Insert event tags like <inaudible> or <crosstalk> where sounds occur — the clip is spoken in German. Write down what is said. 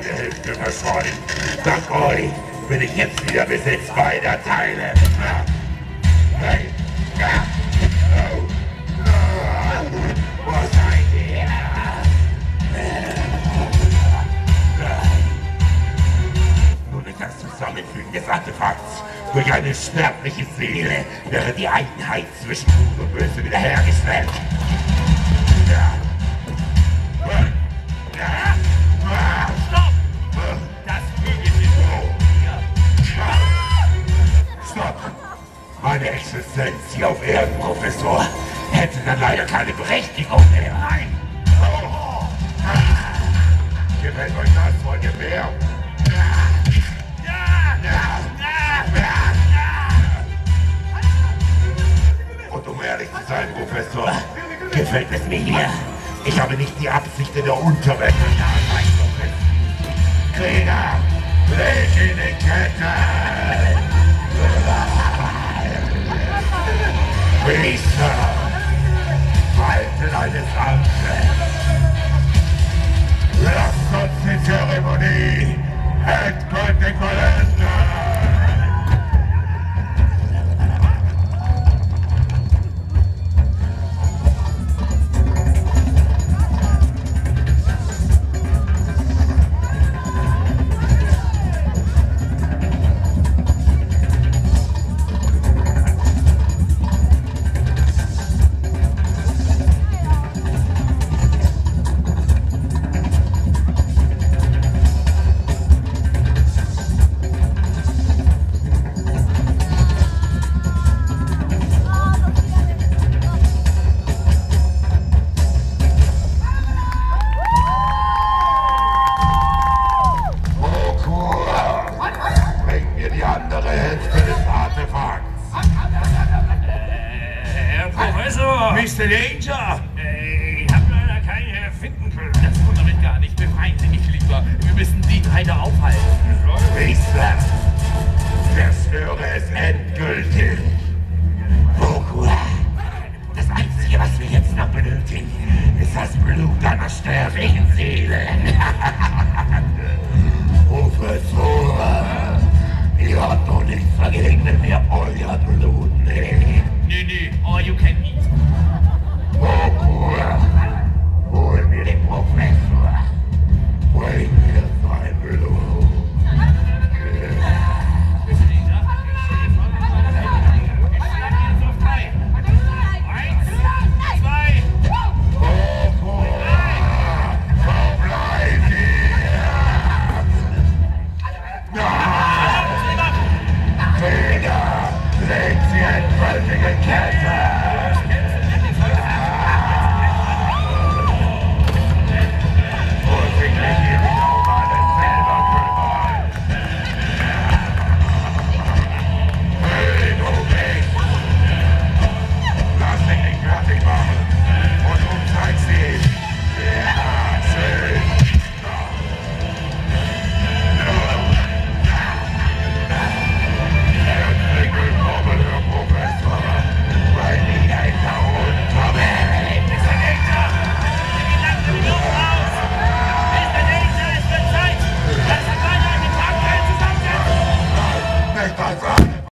eine Hälfte verschollen? Dank euch bin ich jetzt wieder Besitz beider Teile. Hey! Durch das Zusammenfügen des Artefakts durch eine sterbliche Seele wäre die Einheit zwischen Gut und Böse wiederhergestellt. Meine Existenz hier auf Erden, Professor, hätte dann leider keine Berechtigung mehr. Nein! Gefällt euch das? Wollt ihr mehr? Und um ehrlich zu sein, Professor, gefällt es mir hier. Ich habe nicht die Absicht, in der Unterwelt Krieger, leg in die Kette! Priester, halte deine Sanke! Lasst uns die Zeremonie endgültig Mr. Danger! Äh, Ich hab leider keine finden können. Das wundert mich gar nicht. Befreien Sie mich lieber. Wir müssen die drei da aufhalten. Priester, zerstöre es endgültig. Okur, das Einzige, was wir jetzt noch benötigen, ist das Blut deiner sterblichen Seele. <laughs> Professor, ihr habt doch nichts dagegen, wenn wir euer Blut